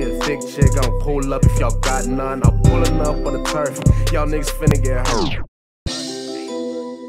need a thick chick. I don't pull up if y'all got none. I'm pulling up on the turf. Y'all niggas finna get hurt.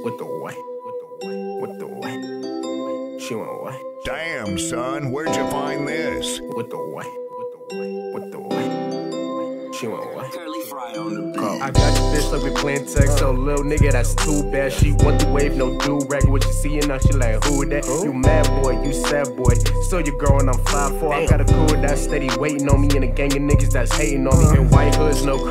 With the way, with the way, with the way. She went away. Damn, son, where'd you find this? With the way, with the way, with the way. She went away. Curley Fry on the beat. I got your bitch like we playing text, so little nigga, that's too bad. She want the wave, no do rag. What you seeing now? She like, who that? You mad boy, you sad boy. Still your girl and I'm 5'4. I got a crew that's steady waiting on me, and a gang of niggas that's hating on me. In white hoods, no crew clucks. I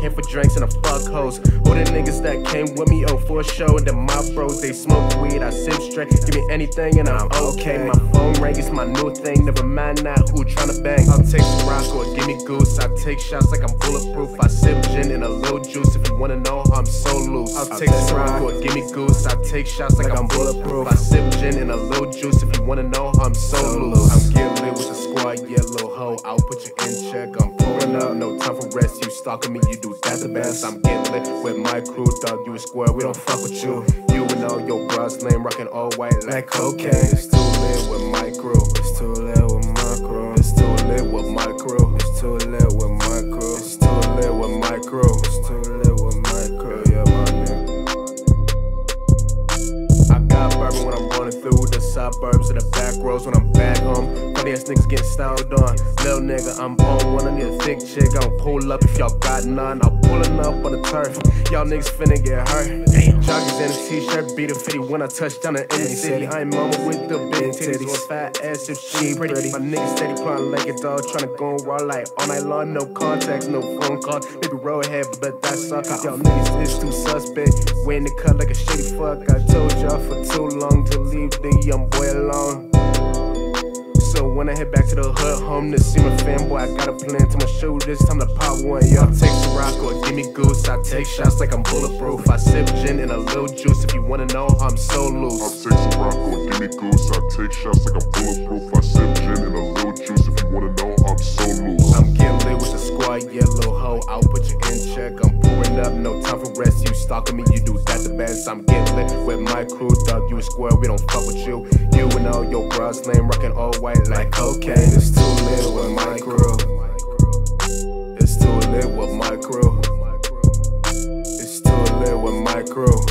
came for drinks and a fuck hoes. All the niggas that came with me? Oh, for a show, and then my bros, they smoke weed. I sip straight, give me anything and I'm okay. My phone ring, it's my new thing. Never mind that, who tryna bang? I'll take some rock or give me goose. I take shots like I'm bulletproof. I sip gin and a little juice. If you wanna know, how I'm so loose. I'll take some rock or give me goose. I take shots like, I'm bulletproof. I sip gin and a little juice. If you wanna know, how I'm so loose. I'm getting the yeah, little hoe. I'll put you in check. I'm pulling up, no time for rest. You stalking me, you do that the best. I'm getting lit with my crew, dog. You a square, we don't fuck with you. You and all your bros lame, rocking all white like cocaine. It's too lit with my crew. It's too lit with my crew. It's too lit with my crew. It's too lit with my crew. It's too lit with my crew. It's too lit with my crew. Yeah, my nigga. I got bourbon when I'm running through the suburbs and the back roads when I'm back home. Ass niggas getting styled on. Little nigga, I'm on one. I need a thick chick. I don't pull up if y'all got none. I'm pulling up on the turf. Y'all niggas finna get hurt. Joggers and a t-shirt, beat a 50 when I touch down in the city. I ain't mama with the big titties or fat ass if she pretty. My niggas steady plotting like a dog, tryna go raw like all night long. No contacts, no phone calls. Maybe road ahead, but that's all. Y'all niggas is too suspect. We in the cut like a shitty fuck. I told y'all for too long to leave the young boy alone. When I head back to the hood, home to see my fanboy, I got a plan to my. This time to pop one, y'all take rock or give me goose. I take shots like I'm bulletproof. I sip gin and a little juice. If you wanna know, I'm so loose. Loose. take rock or give me goose. I take shots like I'm bulletproof. I put you in check. I'm pouring up, no time for rest. You stalking me, you do that the best. I'm getting lit with my crew, dog. You a square, we don't fuck with you. You and all your bros lame, rocking all white like cocaine. It's too lit with my crew. It's too lit with my crew. It's too lit with my crew.